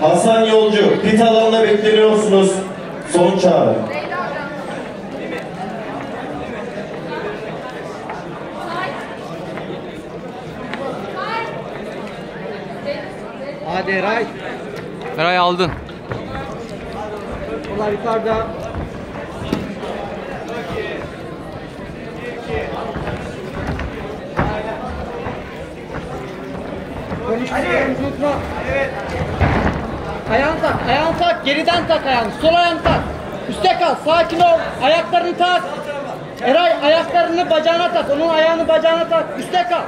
Hasan Yolcu, pit alanına bekleniyorsunuz. Son çağrı. Hadi Eray. Eray aldın. Onlar yukarıda. Konuşturuyoruz unutma. Ayağını tak, ayağını tak, geriden tak ayağını, sol ayağını tak. Üste kal, sakin ol, ayaklarını tak. Eray ayaklarını bacağına tak, onun ayağını bacağına tak, üste kal.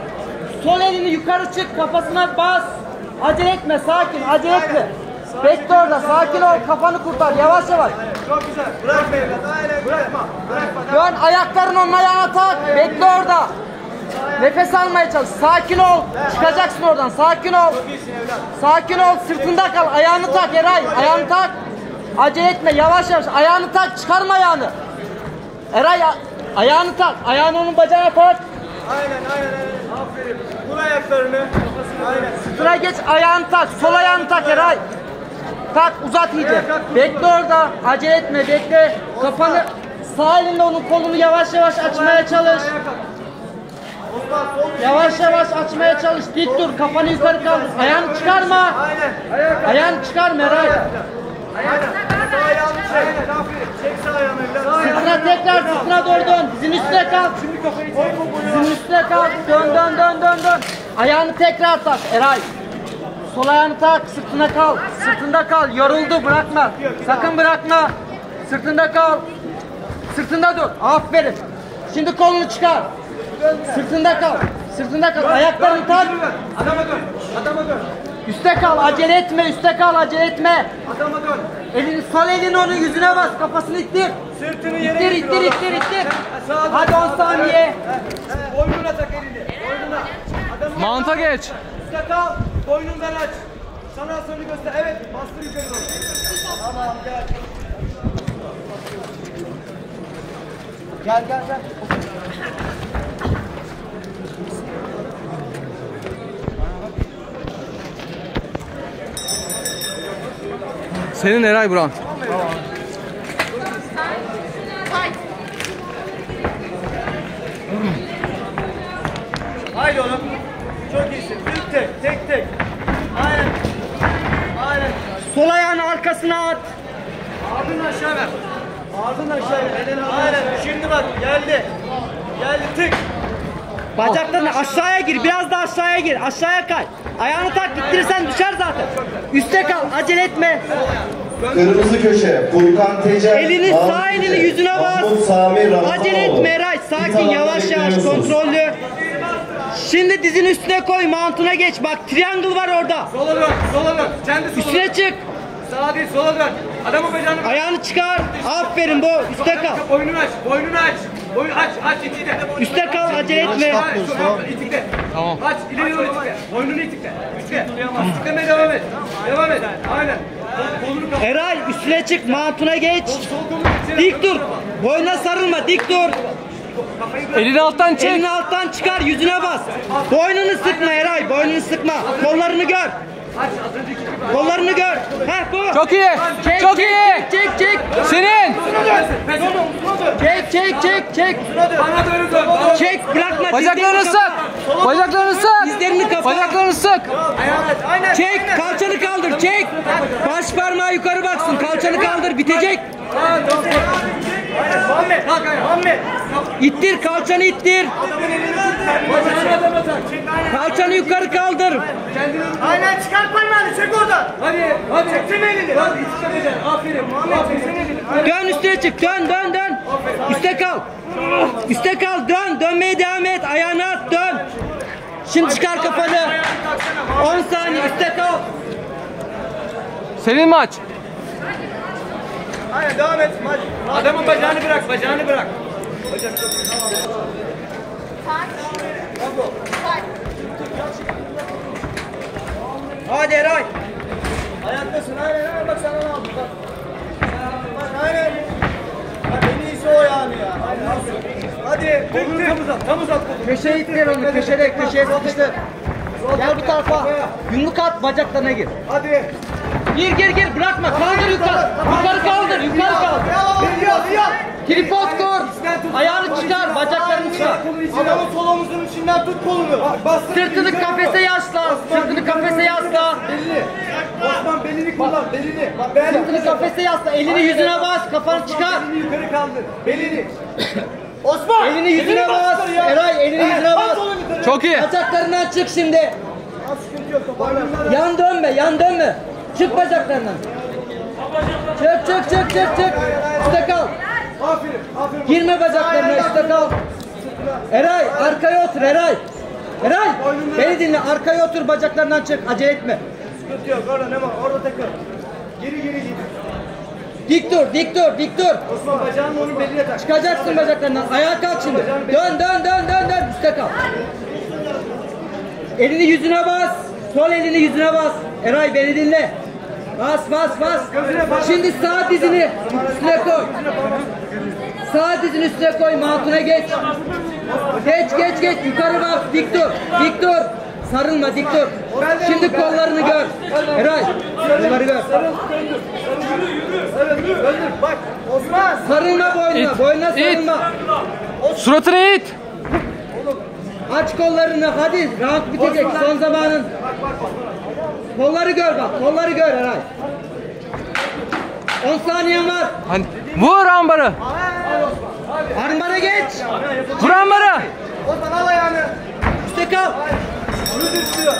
Sol elini yukarı çık, kafasına bas. Acele etme, sakin, acele etme. Bekle orada, sakin ol, kafanı kurtar, yavaş yavaş. Çok güzel. Bırakma bırakma. Bırakma. Dön ayaklarını onun ayağına tak. Bekle orada. Nefes almaya çalış. Sakin ol. Çıkacaksın oradan. Sakin ol. Sakin ol. Sırtında kal. Ayağını tak Eray. Ayağını tak. Acele etme. Yavaş yavaş. Ayağını tak. Çıkarma ayağını. Eray ayağını tak. Ayağını onun bacağına tak. Aynen aynen. Aferin. Vur ayaklarını. Aynen. Sıraya geç. Ayağını tak. Sol ayağını tak Eray. Tak uzat iyice. Bekle orada. Acele etme. Bekle. Kafanı sağ elinde onun kolunu yavaş yavaş açmaya çalış. Yavaş yavaş açmaya çalış. Dik dur. Kafanı yukarı kaldır. Ayağını çıkarma. Ayağını. Sağ ayağını. Sırtına tekrar sırtına doğru dön. Dizin üstüne kal. Şimdi kafayı çek. Dizin üstüne kal. Dön dön dön dön dön. Ayağını tekrar tak Eray. Sol ayağını tak. Sırtına kal. Sırtında kal. Yoruldu. Bırakma. Sakın bırakma. Sırtında kal. Sırtında dur. Aferin. Şimdi kolunu çıkar. Sırtında kal. Sırtında kal. Ayaklarını tak. Adama dön. Adama dön. Üste kal. Acele etme. Üste kal. Acele etme. Adama dön. Elini sol elini onun yüzüne bas. Kafasını ittir. Sırtını yere İttir indir ittir ittir ittir. Hadi sağa 10 dön. saniye. Boynuna tak elini. Boynuna. Adamı Manta geç. Üstte kal. Boynundan aç. Sana sonu göster. Evet. Bastır yukarı doğru. Tamam gel. Gel gel gel. Senin Eray Buran. Haydi oğlum. Çok iyisin. Tek tek. Tek tek. Aynen. Aynen. Sol ayağını arkasına at. Ağzını aşağı ver. Ağzını aşağı ver. Aynen. Şimdi bak geldi. Geldi tık. Bacaklarını aşağıya gir. Biraz da aşağıya gir. Aşağıya kay. Ayağını tak ittirirsen düşer zaten. Üste kal. Acele etme. Kırmızı köşe, Furkan Tecer. Elini Mahmut sağ elini Tecer, yüzüne bas. Acele etme Eray. Sakin yavaş yavaş kontrollü. Şimdi dizin üstüne koy. Mantına geç. Bak triangle var orada. Sola dön. Sola dön. Kendi sola Üstüne çık. Sağa değil sola dön. Adamın bacağını Ayağını çıkar. Aferin bu. Üste kal. Boynunu aç. Boynunu aç. Boyun aç. Aç itikle. Üste kal. Acele etme. İtikle. Tamam. Aç. ileri doğru itikle. Boynunu itikle. Üstle. İtiklemeye devam et. Devam et. Aynen. Eray üstüne çık. Mantına geç. Dik dur. Boynuna sarılma. Dik dur. Elini alttan çek. Elini alttan çıkar. Yüzüne bas. Boynunu sıkma Eray. Boynunu sıkma. Kollarını gör. Kollarını gör. Çok iyi. Çek, Çok çek, iyi. Çek çek. Senin. Pes et. Çek çek çek çek. Bana doğru dön. Çek bırakma. Bacaklarını sık. Bacaklarını sık. Dizlerini kapa. Bacaklarını sık. Aynen. Çek kalçanı kaldır çek. Baş parmağı yukarı baksın. Kalçanı kaldır bitecek. Muhammed. Kalk ayağa. Muhammed. İttir kalçanı ittir. Adamın elini tut. Kalçanı yukarı kaldır. Aynen çıkart parmağını çek oradan. Hadi hadi. Çektim elini. Hadi. Aferin. Aferin. Elini. Aynen. Dön üstüne çık. Dön dön dön. Üste kal. Üste kal. Dön. Dönmeye devam et. Ayağını at. Dön. Şimdi çıkar kafanı. 10 saniye üste kal. Senin maç. Aynen devam et. Adamın bacağını bırak. Bacağını bırak. Bacak. Tamam. Hadi Eray. Ayaktasın. Aynen aynen. Bak sana ne aldım. Bak. Bak aynen. Bak en iyisi o yani ya. Hadi. Kolunu tam uzat. Tam uzat kolunu. Köşeye ittir onu. Köşede köşeye sıkıştır. Gel bu tarafa. Yumruk at bacaklarına gir. Hadi. Gir gir gir bırakma kaldır yukarı. Yukarı kaldır yukarı kaldır. Geliyor, geliyor. Tripod kur. Ayağını çıkar bacaklarını çıkar. Adamın sol omuzunun içinden tut kolunu. Sırtını kafese yasla. Sırtını kafese yasla. Belini. Osman belini kullan, belini. Bak belini. Sırtını kafese yasla. Elini yüzüne bas. Kafanı çıkar. Belini yukarı kaldır. Belini. Osman. Elini yüzüne bas. Eray elini yüzüne bas. Çok iyi. Bacaklarından çık şimdi. Yan dönme, yan dönme. Çık bacaklarından. Çık çık çık çık çık. Üste kal. Aferin, aferin. Girme bacaklarına üstte kal. Eray arkaya otur Eray. Eray beni dinle arkaya otur bacaklarından çık acele etme. Sıkıntı yok. Orada ne var? Orada takıl. Geri geri git. Dik dur dik dur dik dur. Osman bacağını onun beline tak. Çıkacaksın bacaklarından ayağa kalk şimdi. Dön dön dön dön dön üstte kal. Elini yüzüne bas. Sol elini yüzüne bas. Eray beni dinle. Bas bas bas. Şimdi sağ dizini üstüne koy. Sağ dizini üstüne koy. Mantuna geç. Geç geç geç. Yukarı bak. Dik dur. Dik dur. Sarılma dik dur. Şimdi kollarını gör. Eray. Kolları gör. Bak. Sarılma boynuna. Boynuna sarılma. Suratını it. Aç kollarını hadi round bitecek son zamanın. Kolları gör bak kolları gör Eray. 10 saniyen var. Hani vur ambarı. Armbara geç. Vur ambarı. Osman al ayağını. Üste kal. Bunu düşüyor.